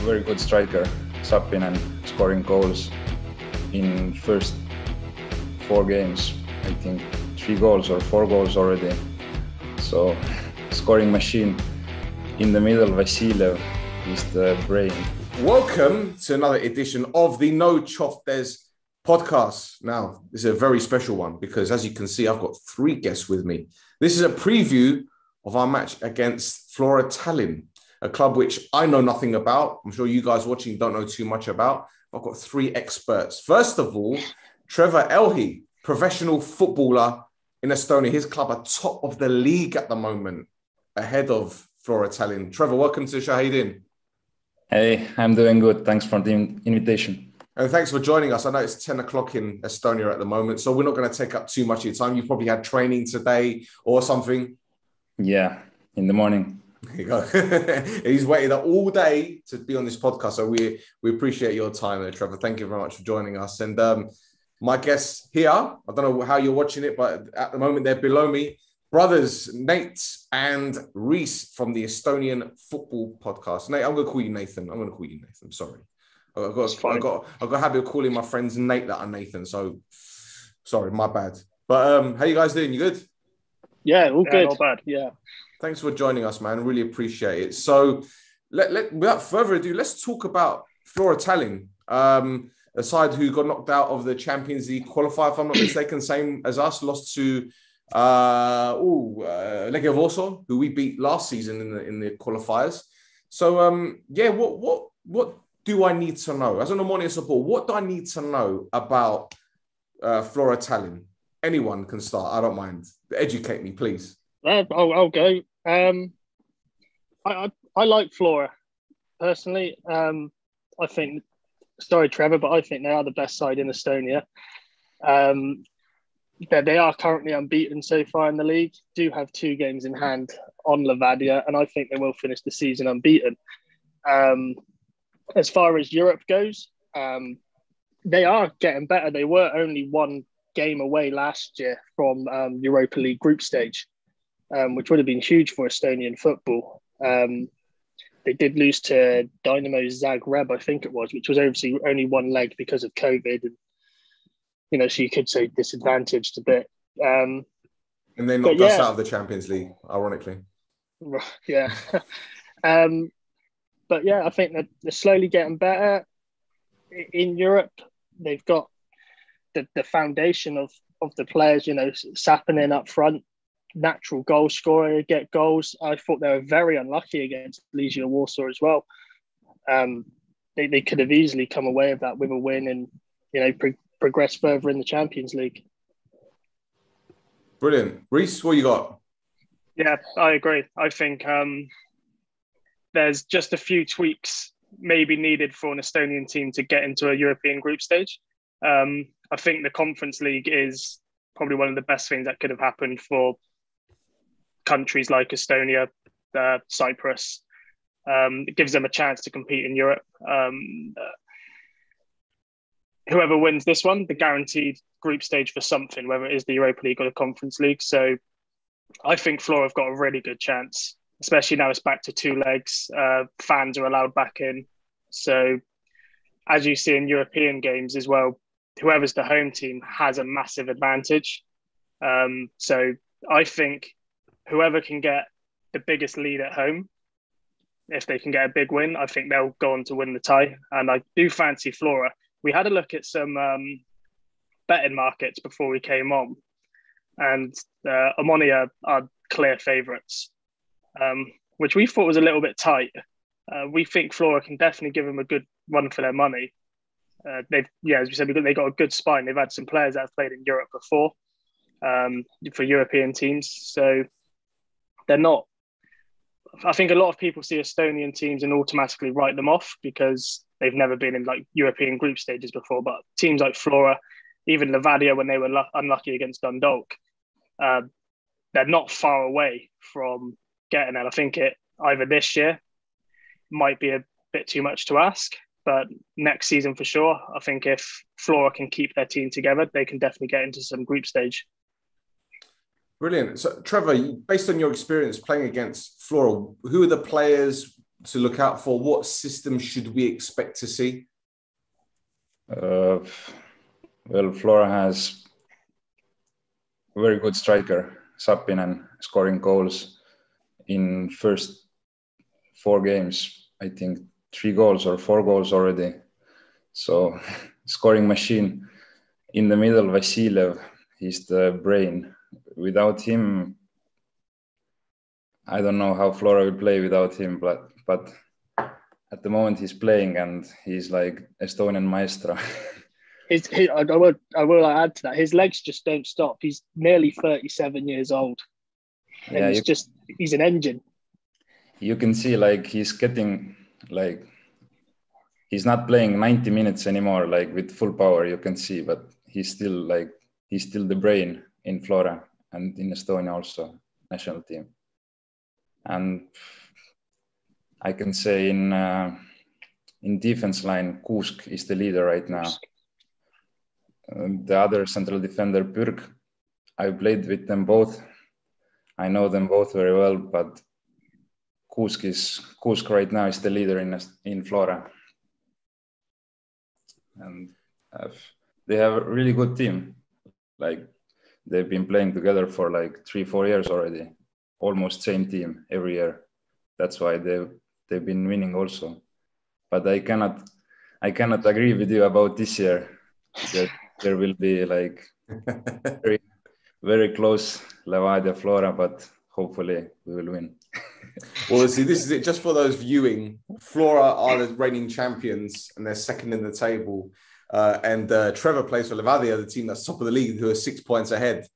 very good striker, Sappinen, scoring goals in first four games. I think three goals or four goals already. So scoring machine. In the middle, Vassiljev is the brain. Welcome to another edition of the No Choftes podcast. Now, this is a very special one because, as you can see, I've got three guests with me. This is a preview of our match against Flora Tallinn, a club which I know nothing about. I'm sure you guys watching don't know too much about. I've got three experts. First of all, Trevor Elhi, professional footballer in Estonia. His club are top of the league at the moment, ahead of Flora Tallinn. Trevor, welcome to Shahidin. Hey, I'm doing good. Thanks for the invitation. And thanks for joining us. I know it's 10 o'clock in Estonia at the moment, so we're not going to take up too much of your time. You probably had training today or something. Yeah, in the morning. There you go. He's waited all day to be on this podcast. So we we appreciate your time there, Trevor. Thank you very much for joining us. And um, my guests here, I don't know how you're watching it, but at the moment they're below me. Brothers Nate and Reese from the Estonian Football Podcast. Nate, I'm going to call you Nathan. I'm going to call you Nathan. I'm sorry. I've got, I've got, I've got a habit of calling my friends Nate that are Nathan. So sorry, my bad. But um, how you guys doing? You good? Yeah, all Yeah, good. not bad. Yeah. Thanks for joining us, man. Really appreciate it. So, let, let without further ado, let's talk about Flora Tallinn. Um, a side who got knocked out of the Champions League qualifier, if I'm not mistaken, same as us, lost to uh, uh, Legia Warsaw, who we beat last season in the in the qualifiers. So, um, yeah, what what what do I need to know as an Omonia support? What do I need to know about uh, Flora Tallinn? Anyone can start. I don't mind. Educate me, please. Uh, I'll, I'll go. Um, I, I I like Flora personally. Um, I think. Sorry, Trevor, but I think they are the best side in Estonia. Um, they, they are currently unbeaten so far in the league. Do have two games in hand on Levadia, and I think they will finish the season unbeaten. Um, as far as Europe goes, um, they are getting better. They were only one game away last year from um, Europa League group stage, um, which would have been huge for Estonian football. Um, they did lose to Dynamo Zagreb, I think it was, which was obviously only one leg because of COVID, and you know, so you could say disadvantaged a bit. Um, And they knocked But us out of the Champions League, ironically. yeah. um, but yeah, I think that they're slowly getting better in Europe. They've got the, the foundation of of the players, you know, Sappinen up front, natural goal scorer, get goals. I thought they were very unlucky against Legia Warsaw as well. Um, they, they could have easily come away with that with a win and, you know, pro- progress further in the Champions League. Brilliant. Reese, what you got? Yeah, I agree. I think um, there's just a few tweaks maybe needed for an Estonian team to get into a European group stage. Um, I think the Conference League is probably one of the best things that could have happened for countries like Estonia, uh, Cyprus. Um, it gives them a chance to compete in Europe. Um, uh, whoever wins this one, the guaranteed group stage for something, whether it is the Europa League or the Conference League. So I think Flora have got a really good chance, especially now it's back to two legs. Uh, fans are allowed back in. So, as you see in European games as well, whoever's the home team has a massive advantage. Um, so, I think whoever can get the biggest lead at home, if they can get a big win, I think they'll go on to win the tie. And I do fancy Flora. We had a look at some um, betting markets before we came on and uh, are clear favourites, um, which we thought was a little bit tight. Uh, we think Flora can definitely give them a good run for their money. Uh, they've, yeah, as we said, they got a good spine. They've had some players that have played in Europe before um, for European teams, so they're not. I think a lot of people see Estonian teams and automatically write them off because they've never been in like European group stages before. But teams like Flora, even Levadia, when they were lu- unlucky against Dundalk, uh, they're not far away from getting it. I think it either this year might be a bit too much to ask, but next season for sure. I think if Flora can keep their team together, they can definitely get into some group stage. Brilliant. So, Trevor, based on your experience playing against Flora, who are the players? to look out for? What system should we expect to see? Uh, well, Flora has a very good striker, Sappinen, scoring goals in first four games. I think three goals or four goals already. So scoring machine. In the middle, Vassiljev, he's the brain. Without him, I don't know how Flora will play without him, but but at the moment he's playing and he's like Estonian maestro. his, his, I, will, I will add to that. His legs just don't stop. He's nearly 37 years old. And yeah, he's you, just, he's an engine. You can see like he's getting like, he's not playing 90 minutes anymore, like with full power, you can see, but he's still like, he's still the brain in Flora and in Estonia also, national team. And I can say in, uh, in defense line, Kuusk is the leader right now the other central defender, Pürg, I played with them both. I know them both very well, but Kuusk is Kuusk right now is the leader in in Flora, and they have a really good team. Like they've been playing together for like three, four years already, almost same team every year. That's why they they've been winning also. But I cannot I cannot agree with you about this year. That there will be like very, very close Levadia Flora, but hopefully we will win. well, see, this is it. Just for those viewing, Flora are the reigning champions and they're second in the table. Uh, and uh, Trevor plays for Levadia, the team that's top of the league, who are six points ahead.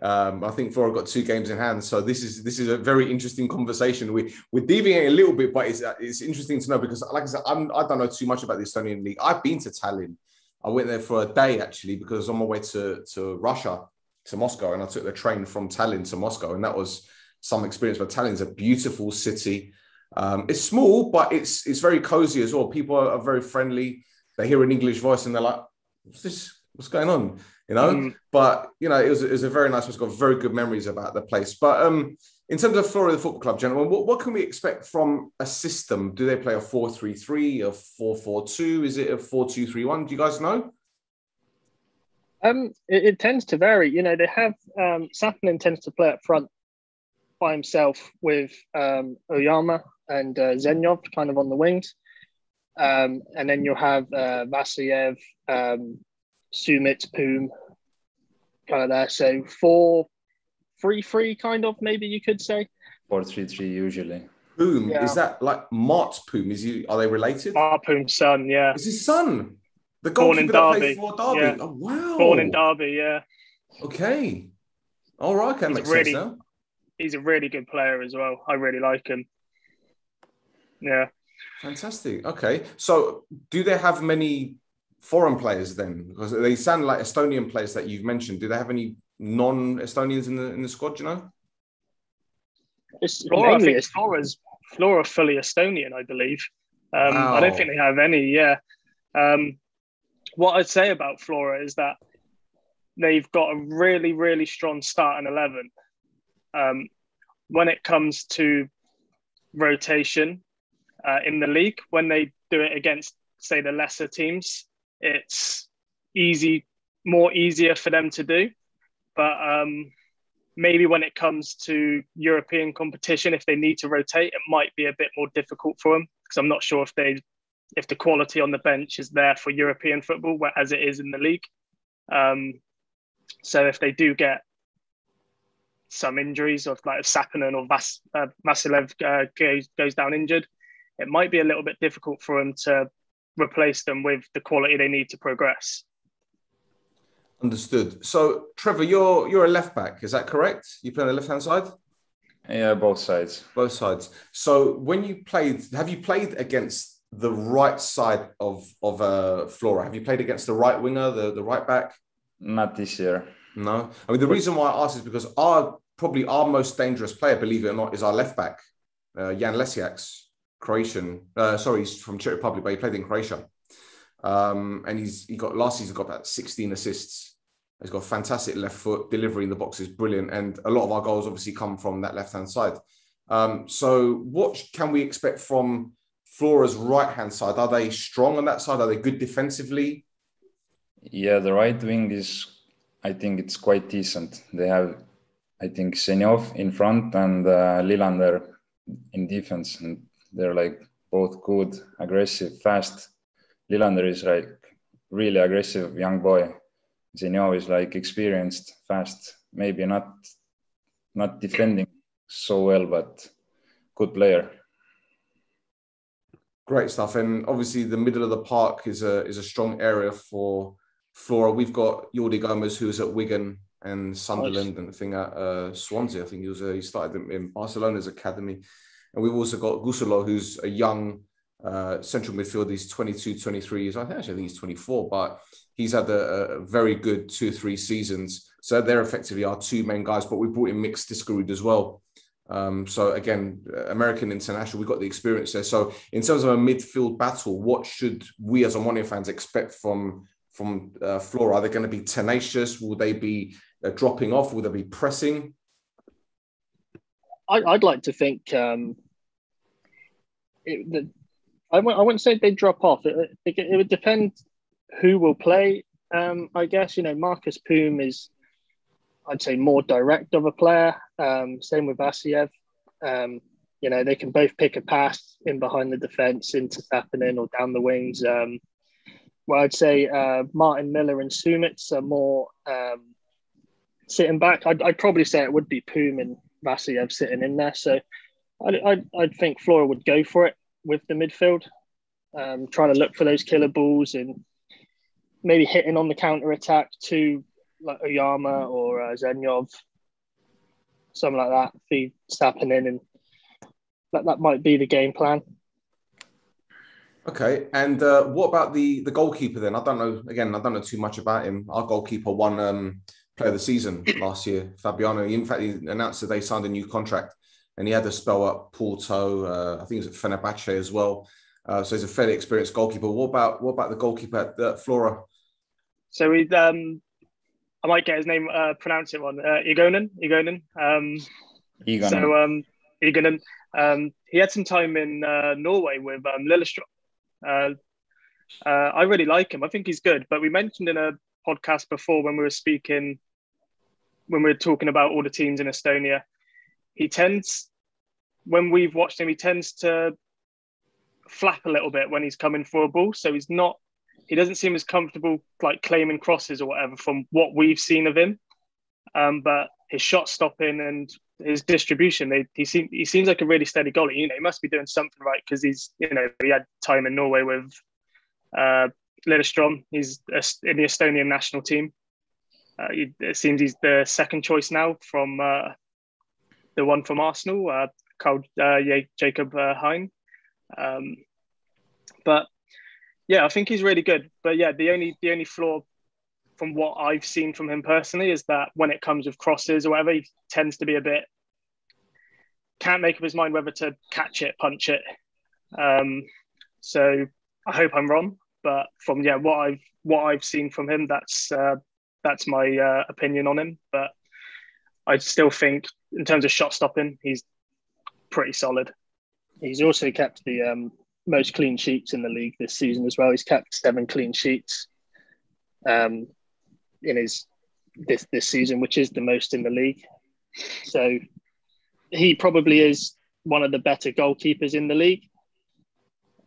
Um, I think Flora got two games in hand, so this is this is a very interesting conversation. We we're deviating a little bit, but it's it's interesting to know because, like I said, I'm, I don't know too much about the Estonian league. I've been to Tallinn, I went there for a day actually because I was on my way to, to Russia, to Moscow, and I took the train from Tallinn to Moscow, and that was some experience. But Tallinn's a beautiful city. Um, it's small, but it's it's very cozy as well. People are, are, very friendly. They hear an English voice and they're like, "What's this? What's going on?" You know. Mm. But you know, it was it was a very nice. It's got very good memories about the place. But um, in terms of Florida Football Club, gentlemen, what, what can we expect from a system? Do they play a 4 3 3, a 4 4 2? Is it a 4 2 3 1? Do you guys know? Um, it, it, tends to vary. You know, they have um, Sappinen tends to play up front by himself with um, Ojamaa and uh, Zenjov kind of on the wings. Um, and then you'll have uh, Vassiljev, um, Soomets, Poom kind of there. So four three three kind of maybe you could say. Four three three usually. Poom yeah. is that like Mart Poom? Is he? Are they related? Mart Poom's son, yeah. Is his son the goalkeeper that plays for Derby? Yeah. Oh wow! Born in Derby, yeah. Okay. All right, okay, makes really, sense now. He's a really good player as well. I really like him. Yeah. Fantastic. Okay, so do they have many foreign players then? Because they sound like Estonian players that you've mentioned. Do they have any non-Estonians in the in the squad? You know, it's Flora. Mainly, I think Flora's Flora fully Estonian, I believe. Um, wow. I don't think they have any. Yeah. Um, what I'd say about Flora is that they've got a really, really strong start in eleven. Um, when it comes to rotation uh, in the league, when they do it against, say, the lesser teams, it's easy, more easier for them to do. But um, maybe when it comes to European competition, if they need to rotate, it might be a bit more difficult for them because I'm not sure if they if the quality on the bench is there for European football as it is in the league. Um, so if they do get some injuries, or like if or Vas, uh, Vassiljev uh, goes, goes down injured, it might be a little bit difficult for them to replace them with the quality they need to progress. Understood. So, Trevor, you're you're a left back. Is that correct? You play on the left hand side. Yeah, both sides. Both sides. So, when you played, have you played against the right side of of uh, Flora? Have you played against the right winger, the the right back? Not this year. No. I mean, the reason why I ask is because our probably our most dangerous player, believe it or not, is our left back, uh, Jan Lecjaks, Croatian. Uh, sorry, he's from Czech Republic, but he played in Croatia. Um, and he's he got last season got about 16 assists He's got fantastic left foot, delivery in the box is brilliant. And a lot of our goals obviously come from that left hand side. Um, so, what can we expect from Flora's right hand side? Are they strong on that side? Are they good defensively? Yeah, the right wing is, I think it's quite decent. They have, I think, Zenjov in front and uh, Lilander in defense, and they're like both good, aggressive, fast. Lilander is like really aggressive young boy. Zenjov is like experienced, fast, maybe not not defending so well, but good player. Great stuff, and obviously the middle of the park is a is a strong area for Flora. We've got Jordi Gomez, who's at Wigan and Sunderland, nice. and I think at uh, Swansea. I think he was uh, he started in Barcelona's academy, and we've also got Gusolo, who's a young uh, central midfielder. He's 22, 23 years. I think actually I think he's 24, but he's had a, a, very good two or three seasons. So they're effectively our two main guys. But we brought in Mix Diskerud as well, um, so again, American international, we've got the experience there. So in terms of a midfield battle, what should we as Omonia fans expect from from uh, Flora? Are they going to be tenacious? Will they be uh, dropping off? Will they be pressing? I, would like to think um, it, the, I w- I wouldn't say they drop off. It, it, it, would depend who will play. Um, I guess you know Markus Poom is I'd say more direct of a player. Um, same with Vassiljev. Um, you know, they can both pick a pass in behind the defence into Sappinen or down the wings. Um, well, I'd say uh, Martin Miller and Soomets are more um, sitting back. I'd, I'd, probably say it would be Poom and Vassiljev sitting in there. So I'd, I'd, I'd, think Flora would go for it with the midfield, um, trying to look for those killer balls and maybe hitting on the counter attack to like Ojamaa or uh, Zenjov, something like that, feed Sappinen in, and that, that might be the game plan. Okay, and uh, what about the the goalkeeper then? I don't know. Again, I don't know too much about him. Our goalkeeper won um, player of the season last year, Fabiano. In fact, he announced that they signed a new contract, and he had to spell up Porto. Uh, I think it was at Fenerbahce as well. Uh, so he's a fairly experienced goalkeeper. What about what about the goalkeeper at uh, Flora? So he's um, I might get his name uh, pronounced it wrong. Uh, Igonen, Igonen. Um, Igonen. So um, Igonen. Um, he had some time in uh, Norway with um, Lillestrøm. Uh, uh, I really like him. I think he's good. But we mentioned in a podcast before when we were speaking, when we were talking about all the teams in Estonia, he tends, when we've watched him, he tends to flap a little bit when he's coming for a ball. So he's not he doesn't seem as comfortable like claiming crosses or whatever from what we've seen of him. Um, but his shot stopping and his distribution, they, he seems he seems like a really steady goalie. You know, he must be doing something right because he's you know he had time in Norway with uh, Lillestrøm. He's in the Estonian national team. Uh, it seems he's the second choice now from uh, the one from Arsenal, uh, called uh, Jacob uh, Hein. Um, but yeah, I think he's really good. But yeah, the only the only flaw from what I've seen from him personally is that when it comes with crosses or whatever, he tends to be a bit can't make up his mind whether to catch it, punch it. Um, so I hope I'm wrong, but from yeah, what I've what I've seen from him, that's uh, that's my uh, opinion on him. But I still think, in terms of shot stopping, he's pretty solid. He's also kept the um, most clean sheets in the league this season as well. He's kept seven clean sheets um, in his this this season, which is the most in the league. So he probably is one of the better goalkeepers in the league.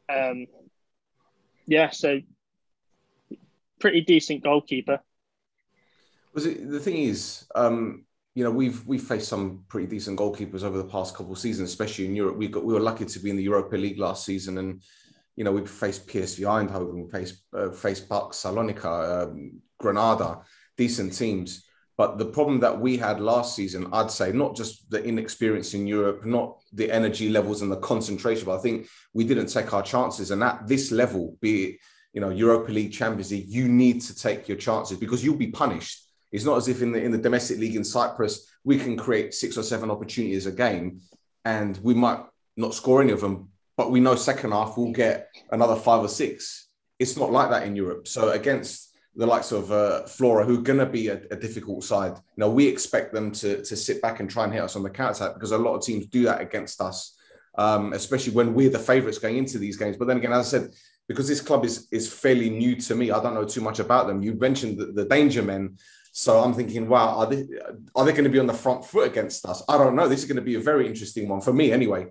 Um, yeah, so pretty decent goalkeeper. Was it the thing is, um, you know, we've we've faced some pretty decent goalkeepers over the past couple of seasons, especially in Europe. We got we were lucky to be in the Europa League last season, and you know we faced PSV Eindhoven, we faced uh, faced PAOK Salonika, um, Granada, decent teams. But the problem that we had last season, I'd say, not just the inexperience in Europe, not the energy levels and the concentration, but I think we didn't take our chances. And at this level, be it you know Europa League, Champions League, you need to take your chances because you'll be punished it's not as if in the in the domestic league in Cyprus we can create six or seven opportunities a game, and we might not score any of them, but we know second half we'll get another five or six. It's not like that in Europe. So against the likes of uh, Flora, who are going to be a, a, difficult side. You know, we expect them to, to sit back and try and hit us on the counter attack because a lot of teams do that against us, um, especially when we're the favourites going into these games. But then again, as I said, because this club is is fairly new to me, I don't know too much about them. You mentioned the, the danger men. So I'm thinking, wow, are they are they going to be on the front foot against us? I don't know. This is going to be a very interesting one for me, anyway.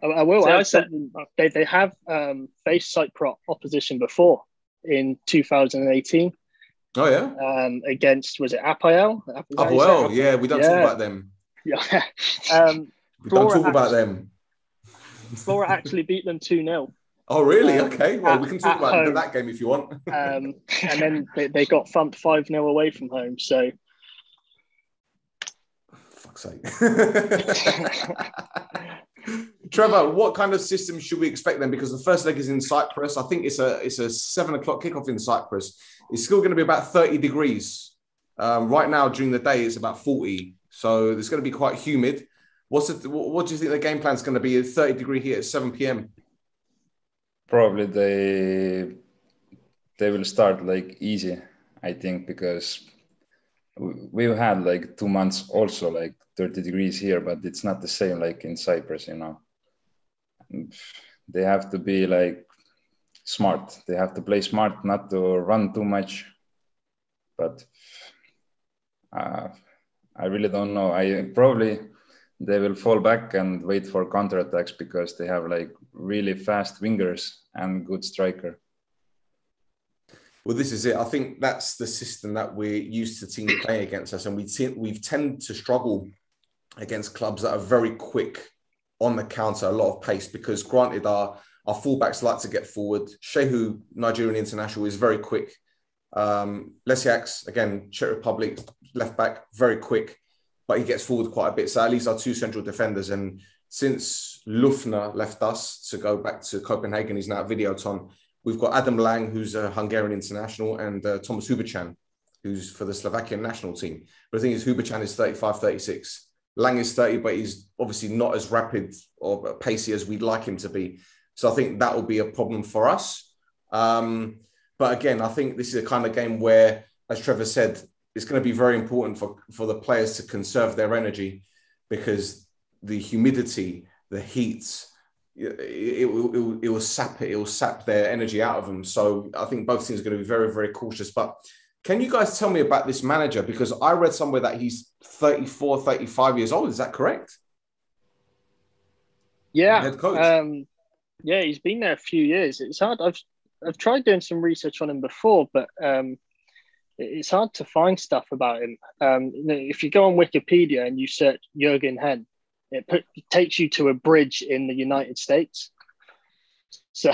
I, will so add something. They, they have um, faced Cypriot opposition before in 2018. Oh yeah. Um, against was it Apoel? Apoel, yeah. We don't yeah. talk about them. Yeah. um, we don't talk actually, about them. Flora actually beat them two 0 Oh really? Um, okay. Well, at, we can talk about home. that game if you want. um, and then they, they got thumped five 0 away from home. So. Fuck's sake. Trevor, what kind of system should we expect then? Because the first leg is in Cyprus. I think it's a it's a seven o'clock kickoff in Cyprus. It's still going to be about thirty degrees. Um, right now during the day, it's about forty, so it's going to be quite humid. What's the, what do you think the game plan is going to be? Thirty degree here at seven p.m. Probably they they will start like easy. I think because we've had like two months also like 30 degrees here, but it's not the same like in Cyprus, you know they have to be like smart. They have to play smart, not to run too much. But uh, I really don't know. I probably they will fall back and wait for counterattacks because they have like really fast wingers and good striker. Well, this is it. I think that's the system that we're used to teams playing against us, and we te- we've tend to struggle against clubs that are very quick on the counter, a lot of pace because granted our our fullbacks like to get forward. Shehu, Nigerian international, is very quick. Um, Lecjaks, again, Czech Republic, left back, very quick, but he gets forward quite a bit. So at least our two central defenders. And since Lüftner left us to go back to Copenhagen, he's now at Videoton. We've got Adam Lang, who's a Hungarian international, and uh, Thomas Hubočan, who's for the Slovakian national team. But the thing is, Hubočan is 35, 36. Lang is 30, but he's obviously not as rapid or pacey as we'd like him to be. So I think that will be a problem for us. Um, but again, I think this is a kind of game where, as Trevor said, it's going to be very important for, for the players to conserve their energy because the humidity, the heat, it, it, will, it, it will sap it, it will sap their energy out of them. So I think both teams are going to be very, very cautious. But can you guys tell me about this manager? Because I read somewhere that he's 34, 35 years old. Is that correct? Yeah. Head coach. Um, yeah, he's been there a few years. It's hard. I've I've tried doing some research on him before, but um, it's hard to find stuff about him. Um, if you go on Wikipedia and you search Jurgen Henn, it, put, it takes you to a bridge in the United States. So,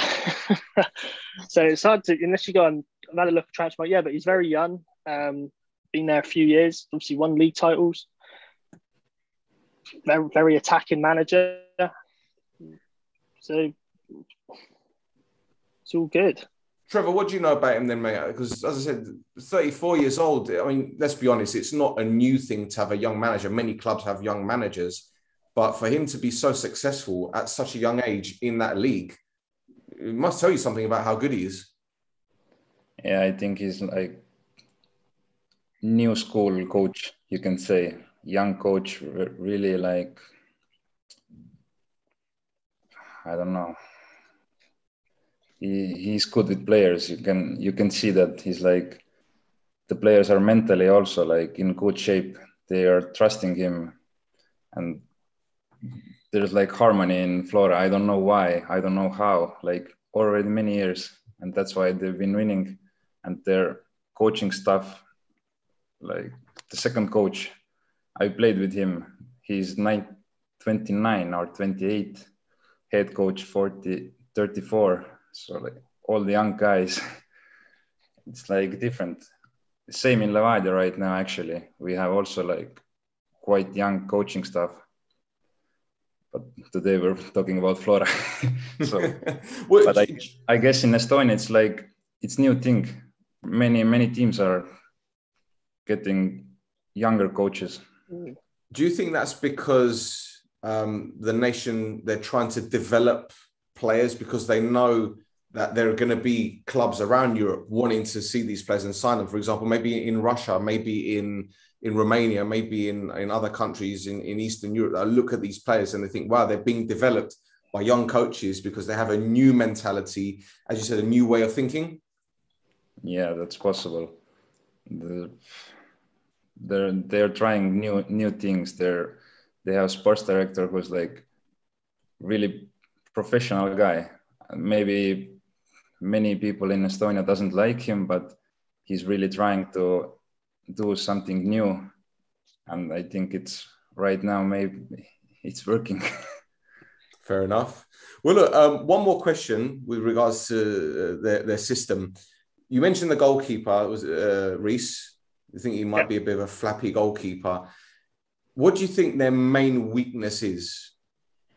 so it's hard to unless you go on I've had a look at transfer. Yeah, but he's very young. Um, been there a few years. Obviously, won league titles. Very, very attacking manager. So it's all good. Trevor, what do you know about him then, mate? Because as I said, 34 years old. I mean, let's be honest, it's not a new thing to have a young manager. Many clubs have young managers, but for him to be so successful at such a young age in that league, it must tell you something about how good he is yeah, I think he's like new school coach, you can say, young coach, really like I don't know. He he's good with players. You can you can see that he's like the players are mentally also like in good shape. They are trusting him, and there's like harmony in Flora. I don't know why. I don't know how. Like already many years, and that's why they've been winning and their coaching staff like the second coach i played with him. He's nine, 29 or 28 head coach 40 34 so like all the young guys it's like different. Same in Levadia right now actually. We have also like quite young coaching staff. But today we're talking about flora. So but I, I guess in estonia it's like it's new thing many many teams are getting younger coaches. Do you think that's because um, the nation they're trying to develop players because they know that there are going to be clubs around Europe wanting to see these players and sign them. For example, maybe in Russia, maybe in in Romania, maybe in, in other countries in, in Eastern Europe that look at these players and they think, wow, they're being developed by young coaches because they have a new mentality, as you said, a new way of thinking. Yeah, that's possible. The, they're they're trying new new things. They're they have sports director who's like really professional guy. Maybe many people in Estonia doesn't like him, but he's really trying to do something new. And I think it's right now maybe it's working. Fair enough. Well, look, um, one more question with regards to uh, their, their system. You mentioned the goalkeeper it was uh, Reese. You think he might yeah. be a bit of a flappy goalkeeper. What do you think their main weakness is?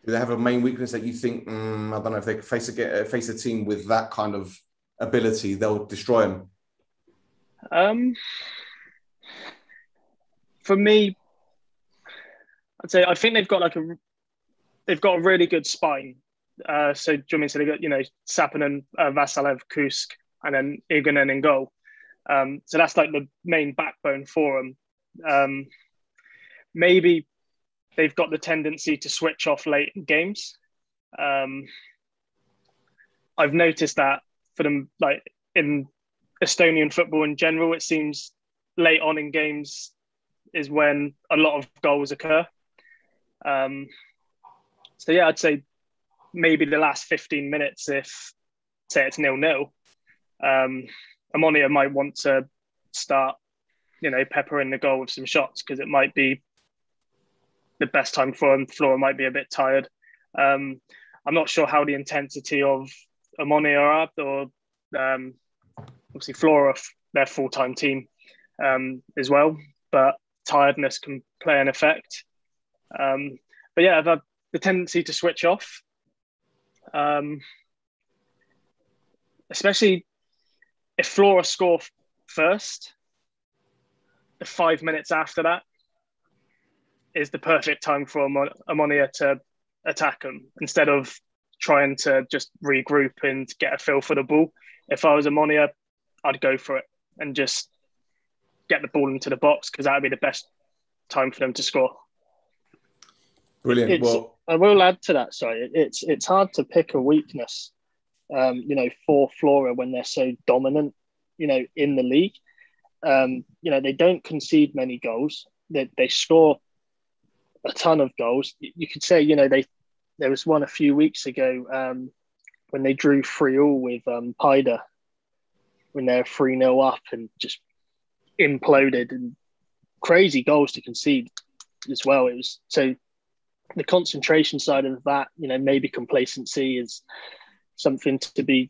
Do they have a main weakness that you think? Mm, I don't know if they face a face a team with that kind of ability, they'll destroy them. Um, for me, I'd say I think they've got like a they've got a really good spine. Uh, so do you mean so they got you know Sappinen, uh, Vassiljev, Kuusk, and then Igonen in goal. Um, so that's like the main backbone for them. Um, maybe they've got the tendency to switch off late in games. Um, I've noticed that for them, like in Estonian football in general, it seems late on in games is when a lot of goals occur. Um, so yeah, I'd say maybe the last 15 minutes, if say it's nil nil, um, Omonia might want to start, you know, peppering the goal with some shots because it might be the best time for him. Flora might be a bit tired. Um, I'm not sure how the intensity of Omonia are, or um, obviously Flora, their full time team um, as well, but tiredness can play an effect. Um, but yeah, the, the tendency to switch off, um, especially if Flora score first, the five minutes after that is the perfect time for Omonia to attack them instead of trying to just regroup and get a feel for the ball. If I was Omonia, I'd go for it and just get the ball into the box because that would be the best time for them to score. Brilliant. It's, well, I will add to that. Sorry, it's it's hard to pick a weakness. Um, you know, for Flora when they're so dominant, you know, in the league. Um, you know, they don't concede many goals. They, they score a ton of goals. You could say, you know, they there was one a few weeks ago um, when they drew three all with um, Paide when they're three 0 up and just imploded and crazy goals to concede as well. It was so the concentration side of that, you know, maybe complacency is something to be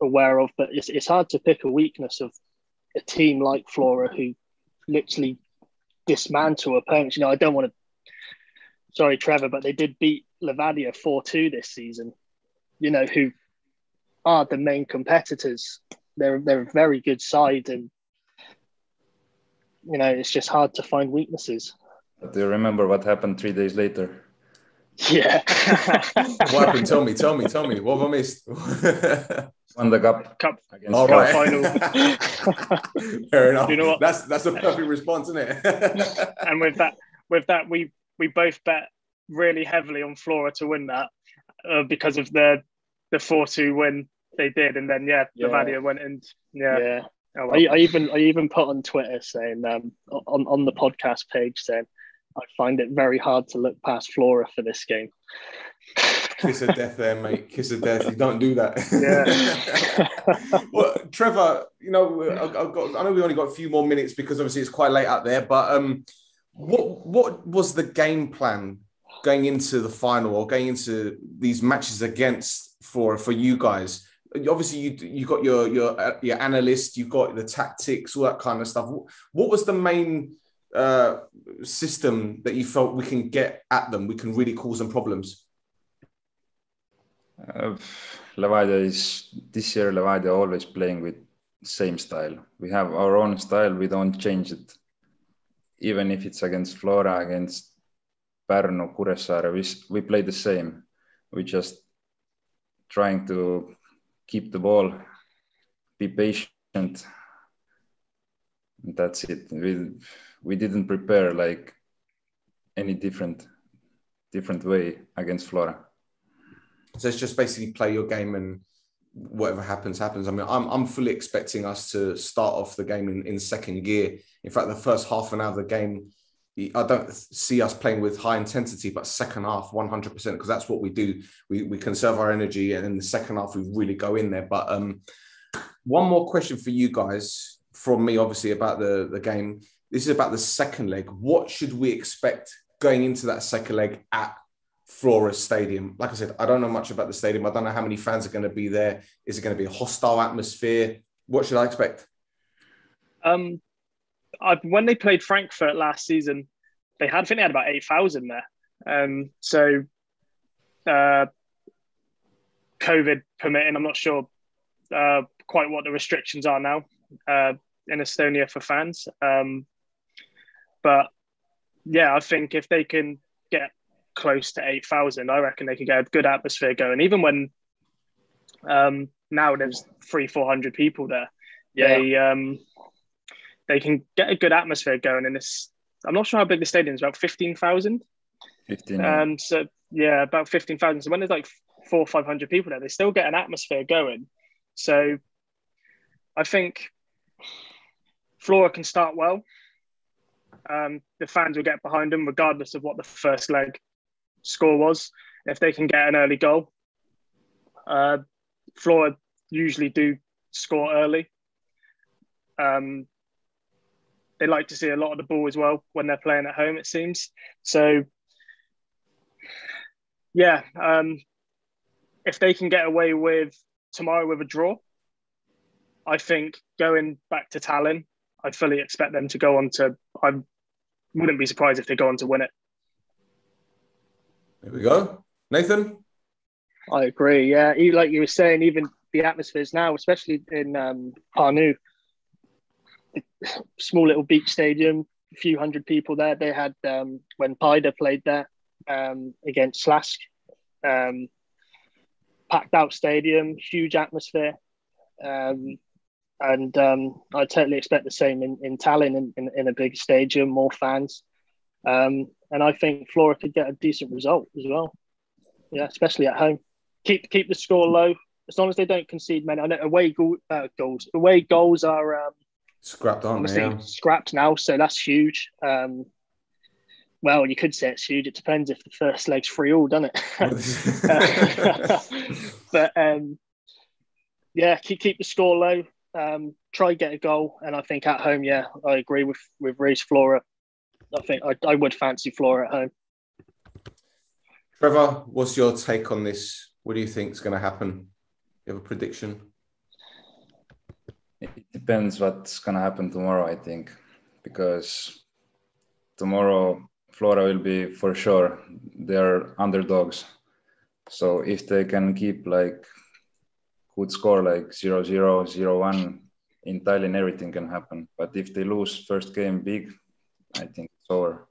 aware of, but it's, it's hard to pick a weakness of a team like Flora who literally dismantle opponents. You know, I don't want to, sorry, Trevor, but they did beat Levadia 4 2 this season, you know, who are the main competitors. They're, they're a very good side and you know, it's just hard to find weaknesses. Do you remember what happened three days later? Yeah. what happened? Tell me, tell me, tell me. What have I missed? Won the cup. Cup. Against All Cup right. final. Fair enough. You know what? That's that's a perfect response, isn't it? and with that, with that, we we both bet really heavily on Flora to win that uh, because of the the four two win they did, and then yeah, Yeah. Levadia went and yeah. Yeah. Oh, well. I, I even I even put on Twitter saying um, on on the podcast page saying I find it very hard to look past Flora for this game. Kiss of death, there, mate. Kiss of death. You don't do that. Yeah. well, Trevor, you know, I've got. I know we only got a few more minutes because obviously it's quite late out there. But um, what what was the game plan going into the final or going into these matches against for for you guys? Obviously, you you got your your your analyst, you got the tactics, all that kind of stuff. What was the main uh, system that you felt we can get at them? We can really cause them problems. Uh, Levadia is this year. Levadia always playing with same style. We have our own style. We don't change it, even if it's against Flora, against Pärnu, Kuressaare. We we play the same. We just trying to keep the ball, be patient. That's it. We we didn't prepare like any different different way against Flora. So it's just basically play your game and whatever happens, happens. I mean, I'm, I'm fully expecting us to start off the game in, in second gear. In fact, the first half an hour of the game, I don't see us playing with high intensity, but second half, 100%, because that's what we do. We, we conserve our energy, and in the second half, we really go in there. But um, one more question for you guys from me, obviously, about the, the game. This is about the second leg. What should we expect going into that second leg at Flora Stadium. Like I said, I don't know much about the stadium. I don't know how many fans are going to be there. Is it going to be a hostile atmosphere? What should I expect? Um, I, when they played Frankfurt last season, they had I think they had about eight thousand there. Um, so, uh, COVID permitting, I'm not sure uh, quite what the restrictions are now uh, in Estonia for fans. Um, but yeah, I think if they can get close to 8,000, I reckon they could get a good atmosphere going. Even when um, now there's three, 400 people there, yeah. they, um, they can get a good atmosphere going. And this, I'm not sure how big the stadium is, about 15,000. 15. Um, so, yeah, about 15,000. So when there's like four or 500 people there, they still get an atmosphere going. So I think Flora can start well. Um, the fans will get behind them regardless of what the first leg score was. If they can get an early goal, uh, usually do score early. Um, they like to see a lot of the ball as well when they're playing at home. It seems so. Yeah, um, if they can get away with tomorrow with a draw, I think going back to Tallinn, I fully expect them to go on to. I wouldn't be surprised if they go on to win it. There we go. Nathan? I agree. Yeah. Like you were saying, even the atmospheres now, especially in um, Pärnu, small little beach stadium, a few hundred people there. They had, um, when Paide played there um, against Slask, um, packed out stadium, huge atmosphere. Um, and um, I totally expect the same in, in Tallinn in, in, in a big stadium, more fans. Um, and I think Flora could get a decent result as well. Yeah, especially at home. Keep keep the score low as long as they don't concede many. I know away goal, uh, goals, away goals are um, scrapped, aren't they? Yeah. Scrapped now, so that's huge. Um, well, you could say it's huge. It depends if the first leg's free all, doesn't it? but um, yeah, keep keep the score low. Um, try get a goal, and I think at home, yeah, I agree with with Reese Flora I think I, I would fancy Flora at home. Trevor, what's your take on this? What do you think is going to happen? You have a prediction? It depends what's going to happen tomorrow, I think, because tomorrow Flora will be for sure they're underdogs. So if they can keep like good score like 0 0, 0 1 in Tallinn, everything can happen. But if they lose first game big, I think it's over.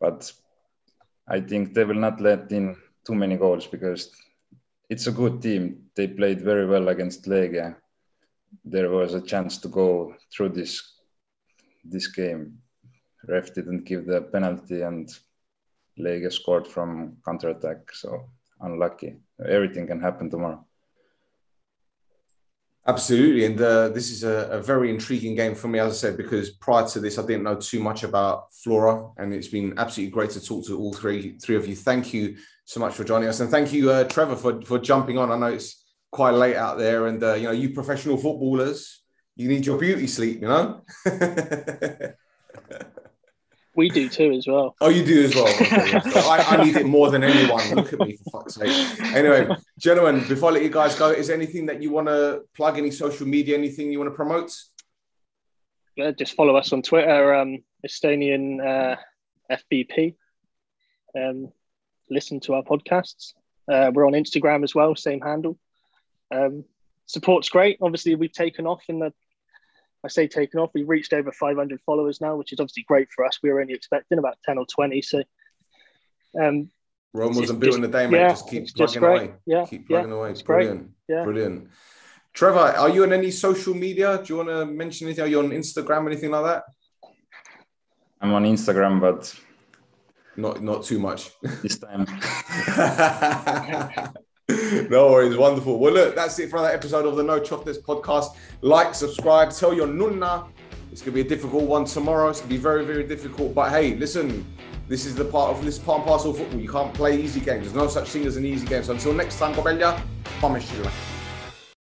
But I think they will not let in too many goals because it's a good team. They played very well against Legia. There was a chance to go through this this game. Ref didn't give the penalty and Legia scored from counter attack. So unlucky. Everything can happen tomorrow. Absolutely, and uh, this is a, a, very intriguing game for me, as I said, because prior to this, I didn't know too much about Flora, and it's been absolutely great to talk to all three three of you. Thank you so much for joining us, and thank you, uh, Trevor, for for jumping on. I know it's quite late out there, and uh, you know, you professional footballers, you need your beauty sleep, you know. We do too, as well. Oh, you do as well. Okay, I, I, need it more than anyone. Look at me, for fuck's sake. Anyway, gentlemen, before I let you guys go, is anything that you want to plug? Any social media? Anything you want to promote? Yeah, just follow us on Twitter, um, Estonian uh, FBP. Um, listen to our podcasts. Uh, we're on Instagram as well, same handle. Um, support's great. Obviously, we've taken off in the I say taken off. We've reached over 500 followers now, which is obviously great for us. We were only expecting about 10 or 20. So, um, Rome wasn't built in a day, mate. yeah, just keep plugging just away. Yeah, Keep yeah, plugging away. it's great. Brilliant. Yeah. Brilliant. Trevor, are you on any social media? Do you want to mention anything? Are you on Instagram, anything like that? I'm on Instagram, but Not not too much. this time no worries, wonderful. Well, look, that's it for another episode of the No Chocolates podcast. Like, subscribe, tell your nouna. It's gonna be a difficult one tomorrow. It's gonna be very, very difficult. But hey, listen, this is the part of this part and parcel of football. You can't play easy games. There's no such thing as an easy game. So until next time, Gobella, Pomeshila.